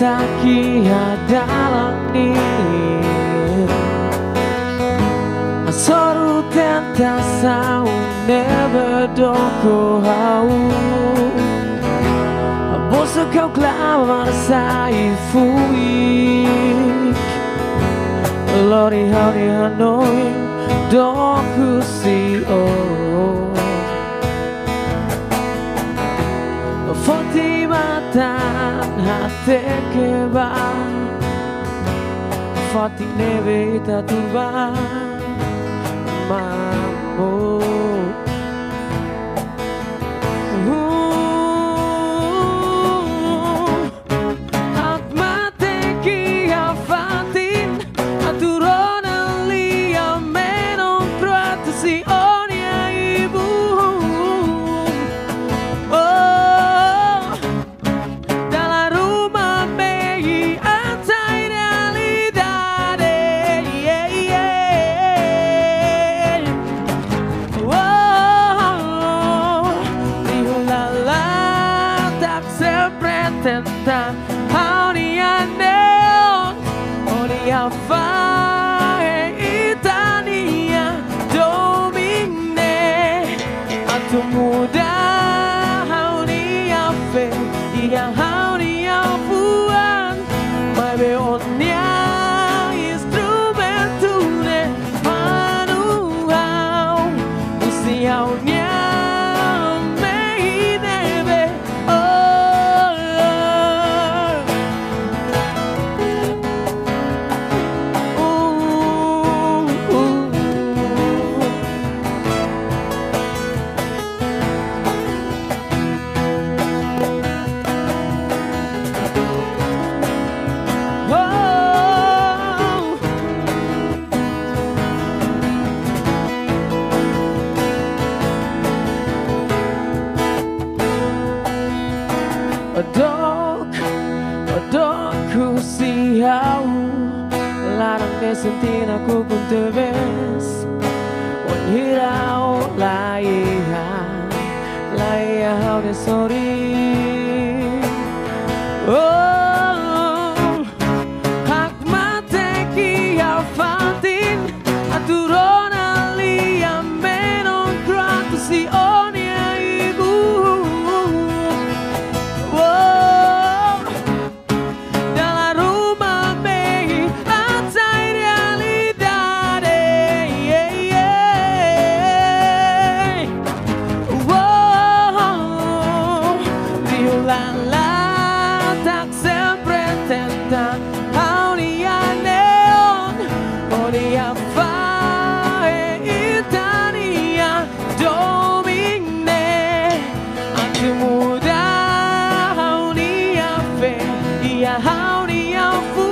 sakit dalam diri Soru tentasa never doko hau. Bosu kau klamar sai fui. Lori hori hanoi doku si te que va fatine vita turba mambo. 要放 Ku siau l'arme sentina ku kun te ves Ogni la ia La ia sori. Oh Hak mateki al fatin Aturona li ameno gratu si oh How do you feel?